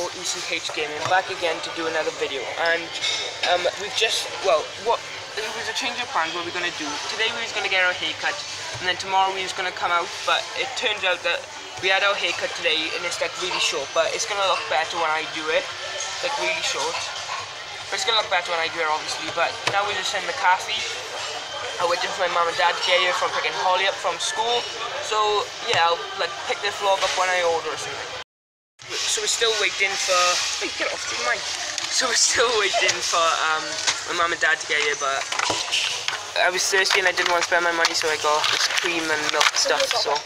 or ECH Gaming back again to do another video and um, we've just, well, what it was a change of plans what we're going to do. Today we was going to get our haircut and then tomorrow we was going to come out but it turns out that we had our haircut today and it's like really short but it's going to look better when I do it, like really short. But it's going to look better when I do it obviously but now we're just in the cafe. I waiting for my mum and dad to get here from picking Holly up from school. So yeah, I'll like pick this vlog up when I order or something so we're still waiting for. Hey, get off the mic. So we're still waiting for um, my mum and dad to get here, but I was thirsty and I didn't want to spend my money, so I got this cream and milk stuff. So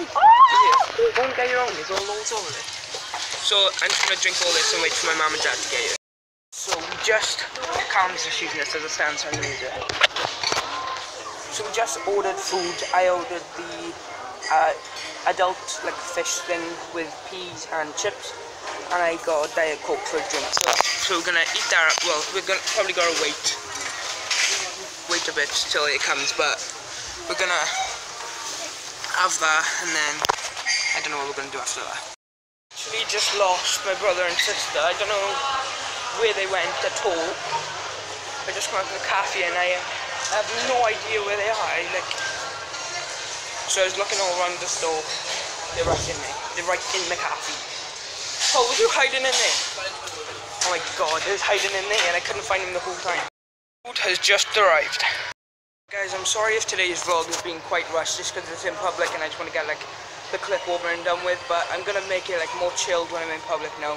go and get your own. There's all loads over there. So I'm just gonna drink all this and wait for my mum and dad to get here. So we just calms the shooting this as a stand, so I'm gonna use it. So we just ordered food. I ordered the uh, adult like fish thing with peas and chips and I got a diet coke for a drink. So, so we're gonna eat that well we're gonna probably gotta wait wait a bit till it comes but we're gonna have that and then I don't know what we're gonna do after that. Actually just lost my brother and sister. I don't know where they went at all. I just went to the cafe and I have no idea where they are I, like so I was looking all around the store. They're right in there. They're right in the cafe. Oh, was you hiding in there? Oh my god, they was hiding in there and I couldn't find him the whole time. Food has just arrived. Guys, I'm sorry if today's vlog has been quite rushed just because it's in public and I just want to get like the clip over and done with, but I'm gonna make it like more chilled when I'm in public now.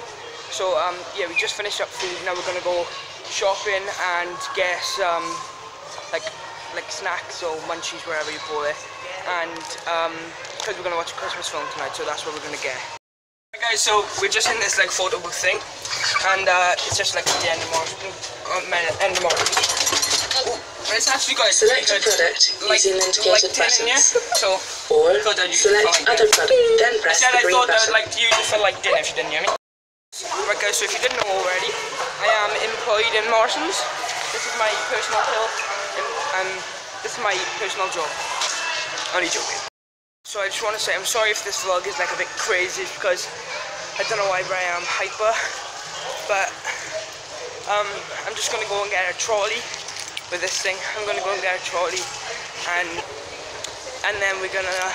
So um yeah, we just finished up food, now we're gonna go shopping and get some like like snacks or munchies, wherever you call it and because um, we're gonna watch a Christmas film tonight, so that's what we're gonna get. Right guys, so we're just in this like photo booth thing, and uh, it's just like the end of March, uh, end of March. Oh, it's actually got select a product like, using indicated like buttons. So, or select other product, then press I said the I thought button. I'd like to use it for like dinner if you didn't hear me. Right guys, so if you didn't know already, I am employed in Morrison's. This is my personal pill, and, this is my personal job. Only joking. So I just want to say I'm sorry if this vlog is like a bit crazy because I don't know why but I am hyper. But um, I'm just gonna go and get a trolley with this thing. I'm gonna go and get a trolley and and then we're gonna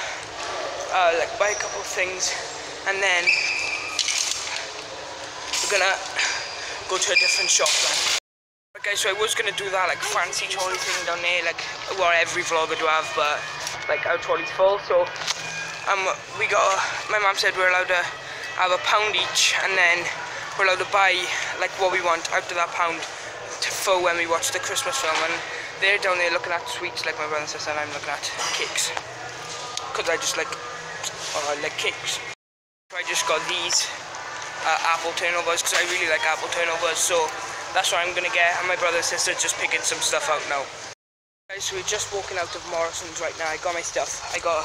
uh, like buy a couple of things and then we're gonna go to a different shop then. Okay, so I was gonna do that like fancy trolley thing down there, like what every vlogger do have, but like our trolley's full. So um, we got. My mom said we're allowed to have a pound each, and then we're allowed to buy like what we want out of that pound to, for when we watch the Christmas film. And they're down there looking at sweets, like my brother and sister, and I'm looking at cakes, cause I just like uh, like cakes. I just got these uh, apple turnovers because I really like apple turnovers. So that's what I'm gonna get. And my brother and sister just picking some stuff out now. Guys, so we're just walking out of Morrison's right now. I got my stuff. I got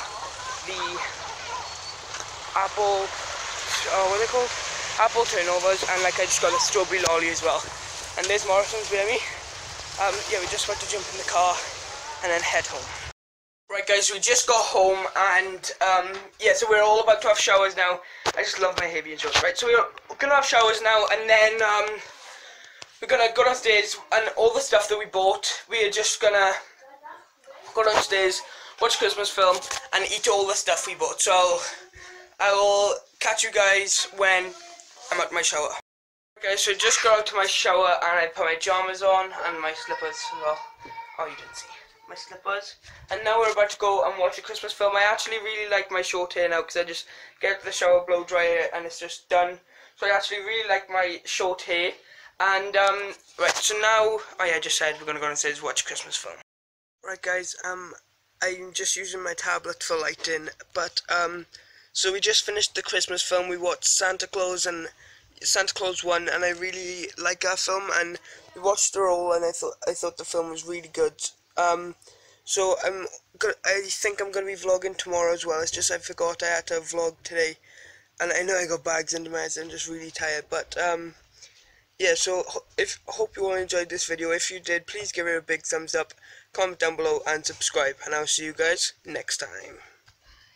the apple, oh, what are they called? Apple turnovers, and like I just got a strawberry lolly as well. And there's Morrison's behind me. Um, yeah, we just want to jump in the car and then head home. Right guys, we just got home and um, yeah, so we're all about to have showers now. I just love my hair being short. Right, so we're gonna have showers now and then um, we're gonna go downstairs and all the stuff that we bought, we are just gonna go downstairs, watch Christmas film, and eat all the stuff we bought. So I will catch you guys when I'm at my shower. Okay, so just got out to my shower and I put my pajamas on and my slippers well. Oh, you didn't see my slippers. And now we're about to go and watch a Christmas film. I actually really like my short hair now because I just get the shower, blow dry it, and it's just done. So I actually really like my short hair. And um, right, so now, oh yeah, I just said we're gonna go downstairs watch a Christmas film. Right, guys, um, I'm just using my tablet for lighting, but um, so we just finished the Christmas film. We watched Santa Clause and Santa Clause One, and I really like that film. And we watched it all, and I thought I thought the film was really good. Um, so I'm gonna, I think I'm gonna be vlogging tomorrow as well. It's just I forgot I had to vlog today, and I know I got bags into my eyes. I'm just really tired, but um, yeah. So if hope you all enjoyed this video. If you did, please give it a big thumbs up, comment down below, and subscribe. And I'll see you guys next time.